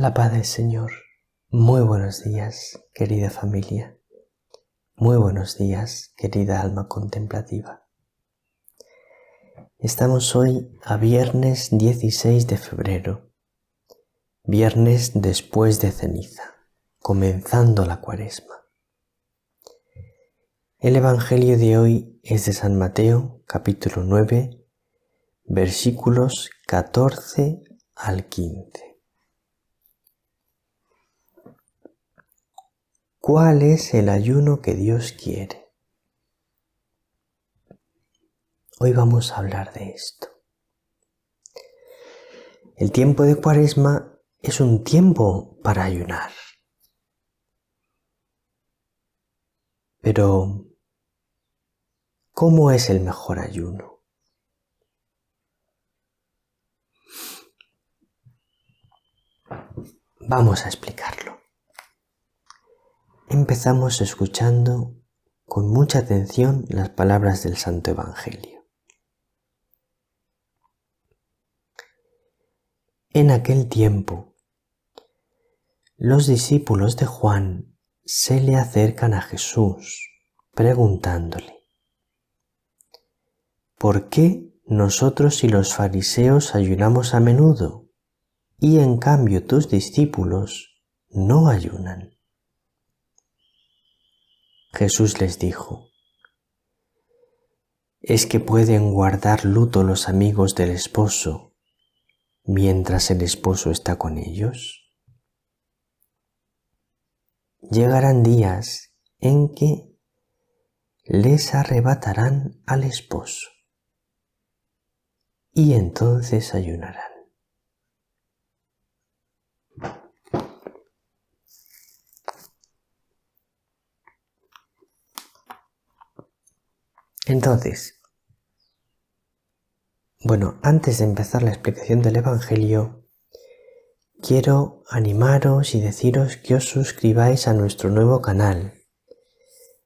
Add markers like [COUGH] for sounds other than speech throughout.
La paz del Señor. Muy buenos días, querida familia. Muy buenos días, querida alma contemplativa. Estamos hoy a viernes 16 de febrero, viernes después de ceniza, comenzando la cuaresma. El Evangelio de hoy es de San Mateo, capítulo 9, versículos 14 al 15. ¿Cuál es el ayuno que Dios quiere? Hoy vamos a hablar de esto. El tiempo de cuaresma es un tiempo para ayunar. Pero, ¿cómo es el mejor ayuno? Vamos a explicarlo. Empezamos escuchando con mucha atención las palabras del Santo Evangelio. En aquel tiempo, los discípulos de Juan se le acercan a Jesús preguntándole, ¿por qué nosotros y los fariseos ayunamos a menudo y en cambio tus discípulos no ayunan? Jesús les dijo, ¿es que pueden guardar luto los amigos del esposo mientras el esposo está con ellos? Llegarán días en que les arrebatarán al esposo y entonces ayunarán. Entonces, bueno, antes de empezar la explicación del Evangelio, quiero animaros y deciros que os suscribáis a nuestro nuevo canal,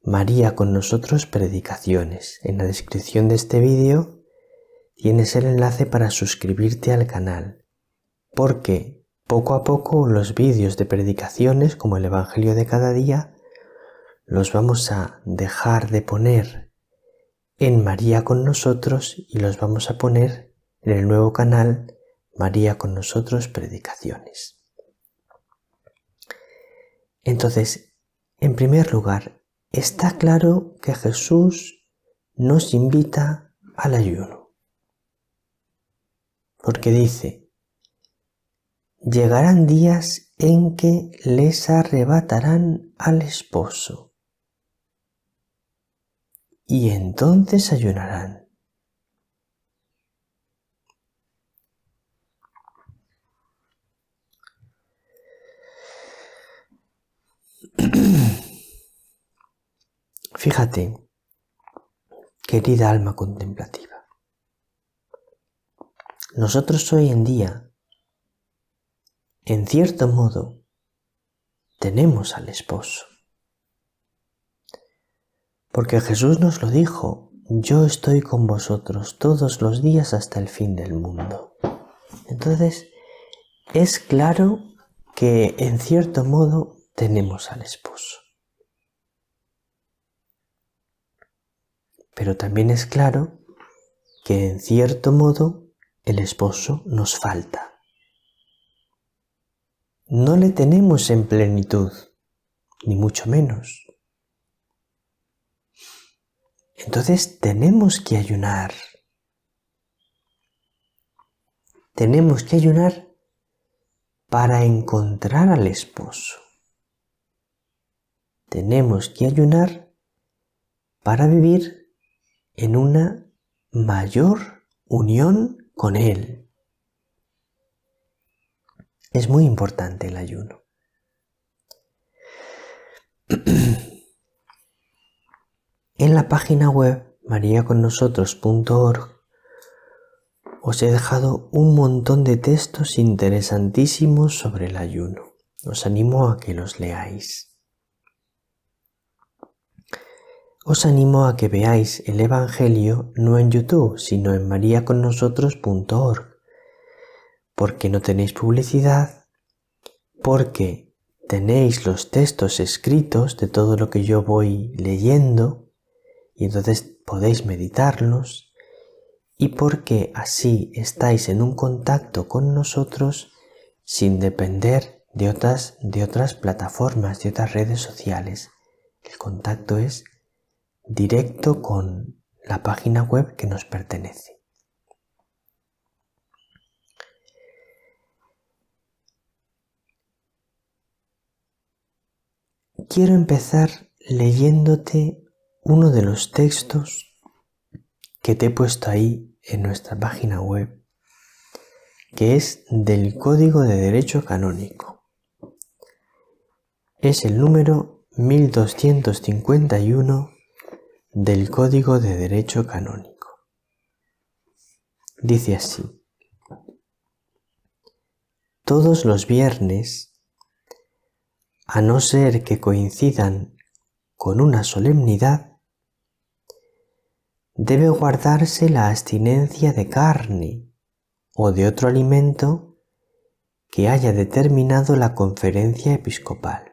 María con nosotros Predicaciones. En la descripción de este vídeo tienes el enlace para suscribirte al canal, porque poco a poco los vídeos de predicaciones, como el Evangelio de cada día, los vamos a dejar de poner en María con nosotros y los vamos a poner en el nuevo canal María con nosotros Predicaciones. Entonces, en primer lugar, está claro que Jesús nos invita al ayuno. Porque dice, llegarán días en que les arrebatarán al esposo y entonces ayunarán. [CLEARS THROAT] Fíjate, querida alma contemplativa, nosotros hoy en día, en cierto modo, tenemos al esposo. Porque Jesús nos lo dijo, yo estoy con vosotros todos los días hasta el fin del mundo. Entonces, es claro que en cierto modo tenemos al esposo. Pero también es claro que en cierto modo el esposo nos falta. No le tenemos en plenitud, ni mucho menos. Entonces tenemos que ayunar. Tenemos que ayunar para encontrar al esposo. Tenemos que ayunar para vivir en una mayor unión con Él. Es muy importante el ayuno. En la página web mariaconnosotros.org os he dejado un montón de textos interesantísimos sobre el ayuno. Os animo a que los leáis. Os animo a que veáis el Evangelio no en YouTube, sino en mariaconnosotros.org, porque no tenéis publicidad porque tenéis los textos escritos de todo lo que yo voy leyendo y entonces podéis meditarlos y porque así estáis en un contacto con nosotros sin depender de otras, de otras plataformas, de otras redes sociales. El contacto es directo con la página web que nos pertenece. Quiero empezar leyéndote uno de los textos que te he puesto ahí en nuestra página web, que es del Código de Derecho Canónico. Es el número 1251 del Código de Derecho Canónico. Dice así, todos los viernes, a no ser que coincidan con una solemnidad, debe guardarse la abstinencia de carne o de otro alimento que haya determinado la conferencia episcopal.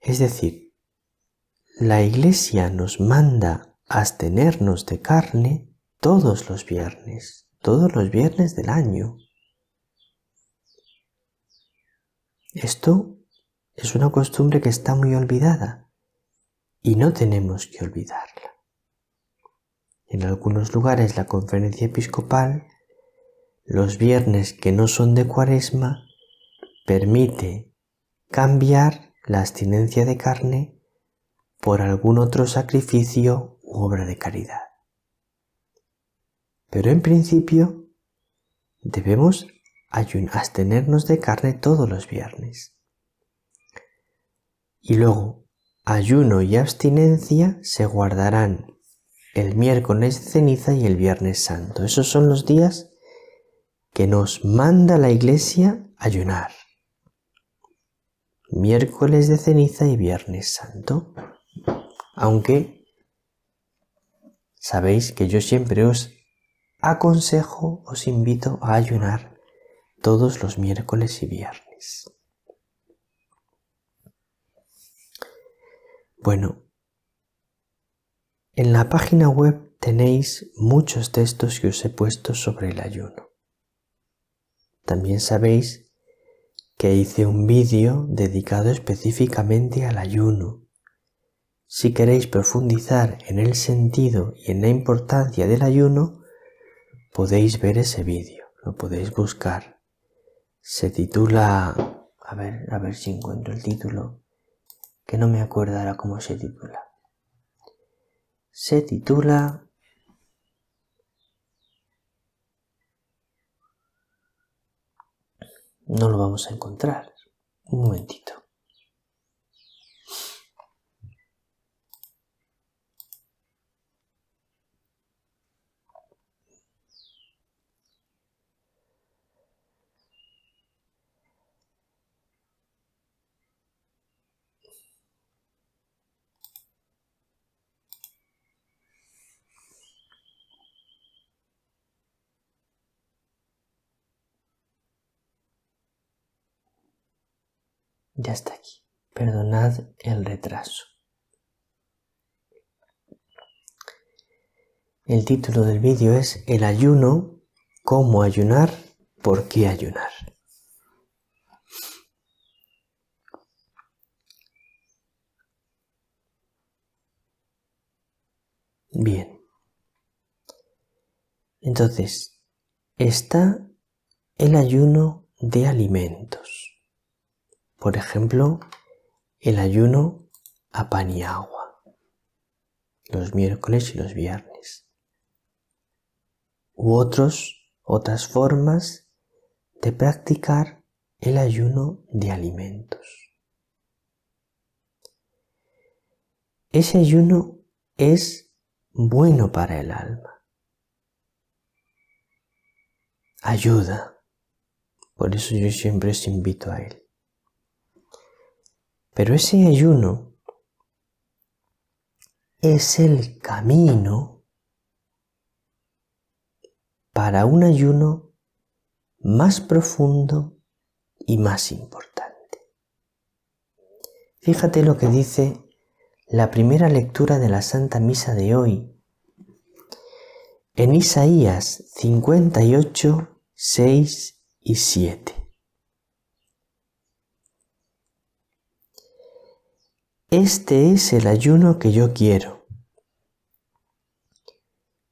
Es decir, la Iglesia nos manda abstenernos de carne todos los viernes, todos los viernes del año. Esto es una costumbre que está muy olvidada y no tenemos que olvidarla. En algunos lugares la conferencia episcopal, los viernes que no son de cuaresma, permite cambiar la abstinencia de carne por algún otro sacrificio u obra de caridad. Pero en principio debemos abstenernos de carne todos los viernes. Y luego, ayuno y abstinencia se guardarán el miércoles de ceniza y el viernes santo. Esos son los días que nos manda la iglesia ayunar. Miércoles de ceniza y viernes santo aunque sabéis que yo siempre os aconsejo, os invito a ayunar todos los miércoles y viernes. Bueno, en la página web tenéis muchos textos que os he puesto sobre el ayuno. También sabéis que hice un vídeo dedicado específicamente al ayuno si queréis profundizar en el sentido y en la importancia del ayuno, podéis ver ese vídeo, lo podéis buscar. Se titula, a ver, a ver si encuentro el título, que no me acuerdo ahora cómo se titula. Se titula No lo vamos a encontrar. Un momentito. Ya está aquí. Perdonad el retraso. El título del vídeo es El ayuno, cómo ayunar, por qué ayunar. Bien. Entonces, está el ayuno de alimentos. Por ejemplo, el ayuno a pan y agua, los miércoles y los viernes. U otros, otras formas de practicar el ayuno de alimentos. Ese ayuno es bueno para el alma. Ayuda. Por eso yo siempre os invito a él. Pero ese ayuno es el camino para un ayuno más profundo y más importante. Fíjate lo que dice la primera lectura de la Santa Misa de hoy. En Isaías 58, 6 y 7. Este es el ayuno que yo quiero.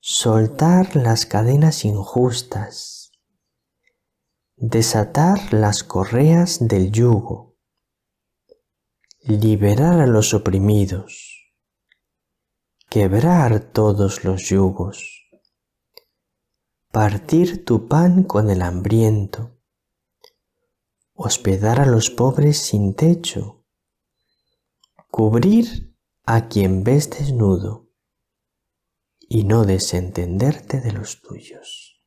Soltar las cadenas injustas, desatar las correas del yugo, liberar a los oprimidos, quebrar todos los yugos, partir tu pan con el hambriento, hospedar a los pobres sin techo, cubrir a quien ves desnudo y no desentenderte de los tuyos.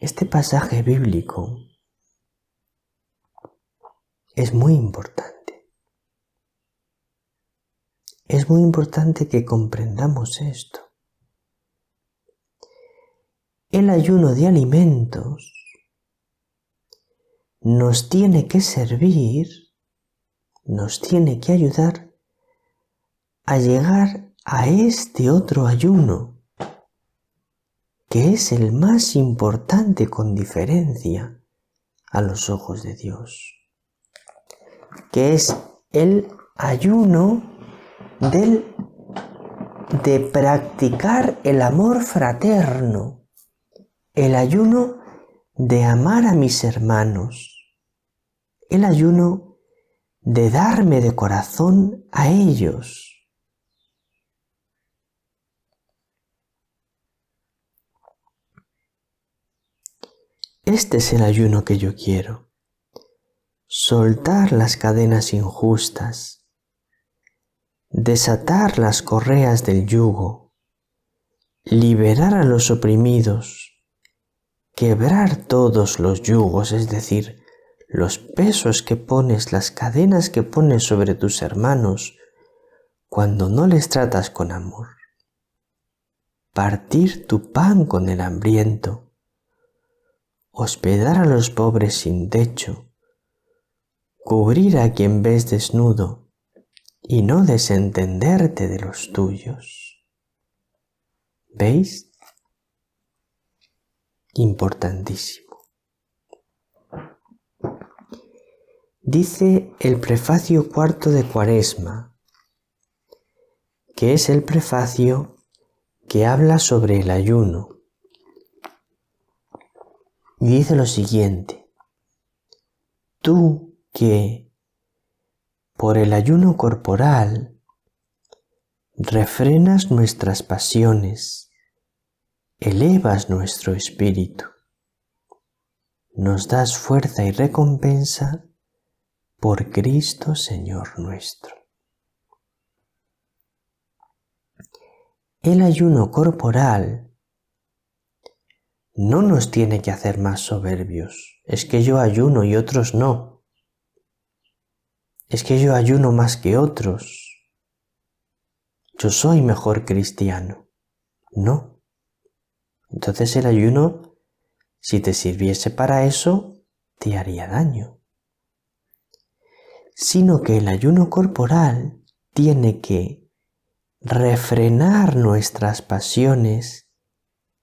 Este pasaje bíblico es muy importante. Es muy importante que comprendamos esto. El ayuno de alimentos nos tiene que servir, nos tiene que ayudar a llegar a este otro ayuno, que es el más importante con diferencia a los ojos de Dios, que es el ayuno del de practicar el amor fraterno, el ayuno de amar a mis hermanos, el ayuno de darme de corazón a ellos. Este es el ayuno que yo quiero. Soltar las cadenas injustas, desatar las correas del yugo, liberar a los oprimidos, quebrar todos los yugos, es decir, los pesos que pones, las cadenas que pones sobre tus hermanos cuando no les tratas con amor. Partir tu pan con el hambriento. Hospedar a los pobres sin techo. Cubrir a quien ves desnudo y no desentenderte de los tuyos. ¿Veis? Importantísimo. dice el prefacio cuarto de Cuaresma, que es el prefacio que habla sobre el ayuno. Y dice lo siguiente, tú que por el ayuno corporal refrenas nuestras pasiones, elevas nuestro espíritu, nos das fuerza y recompensa por Cristo Señor nuestro. El ayuno corporal no nos tiene que hacer más soberbios. Es que yo ayuno y otros no. Es que yo ayuno más que otros. Yo soy mejor cristiano. No. Entonces el ayuno, si te sirviese para eso, te haría daño sino que el ayuno corporal tiene que refrenar nuestras pasiones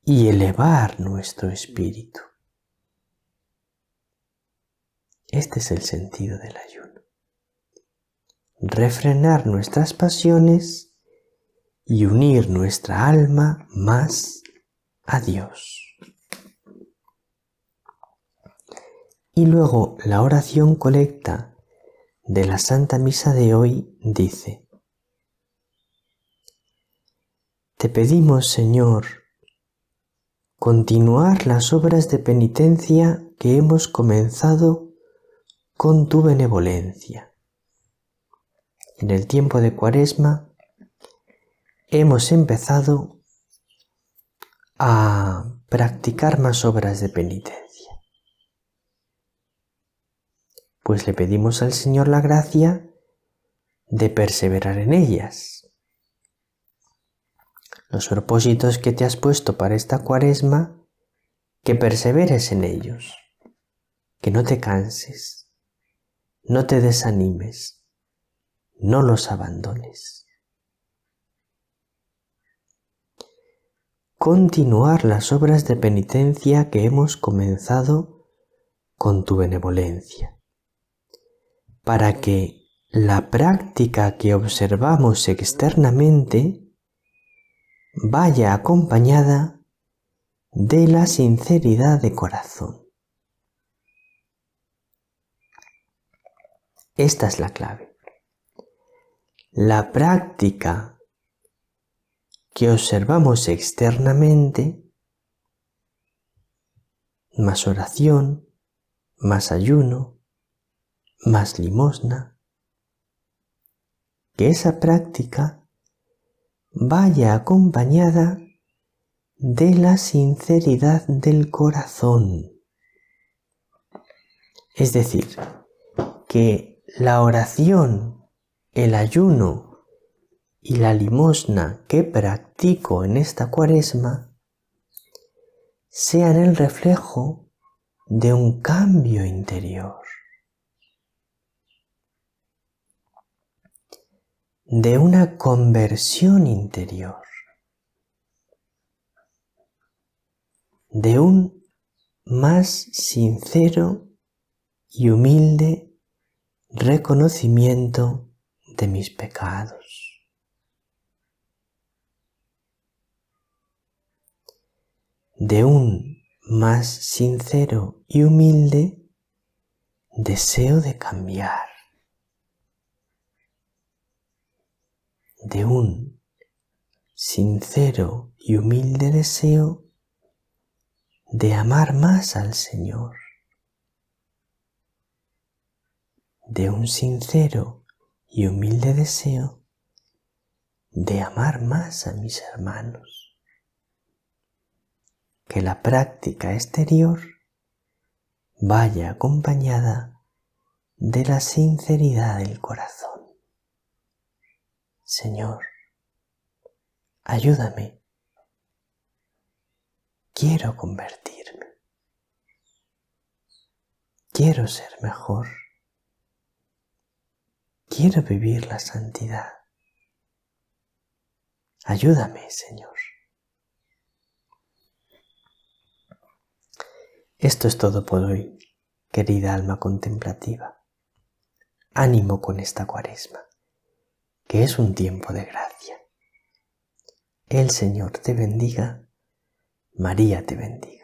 y elevar nuestro espíritu. Este es el sentido del ayuno. Refrenar nuestras pasiones y unir nuestra alma más a Dios. Y luego la oración colecta de la Santa Misa de hoy dice, Te pedimos, Señor, continuar las obras de penitencia que hemos comenzado con tu benevolencia. En el tiempo de Cuaresma hemos empezado a practicar más obras de penitencia pues le pedimos al Señor la gracia de perseverar en ellas. los propósitos que te has puesto para esta cuaresma, que perseveres en ellos, que no te canses, no te desanimes, no los abandones. Continuar las obras de penitencia que hemos comenzado con tu benevolencia, para que la práctica que observamos externamente vaya acompañada de la sinceridad de corazón. Esta es la clave. La práctica que observamos externamente, más oración, más ayuno, más limosna, que esa práctica vaya acompañada de la sinceridad del corazón. Es decir, que la oración, el ayuno y la limosna que practico en esta cuaresma sean el reflejo de un cambio interior. de una conversión interior, de un más sincero y humilde reconocimiento de mis pecados. De un más sincero y humilde deseo de cambiar. de un sincero y humilde deseo de amar más al Señor, de un sincero y humilde deseo de amar más a mis hermanos. Que la práctica exterior vaya acompañada de la sinceridad del corazón. Señor, ayúdame. Quiero convertirme. Quiero ser mejor. Quiero vivir la santidad. Ayúdame, Señor. Esto es todo por hoy, querida alma contemplativa. Ánimo con esta cuaresma que es un tiempo de gracia. El Señor te bendiga, María te bendiga.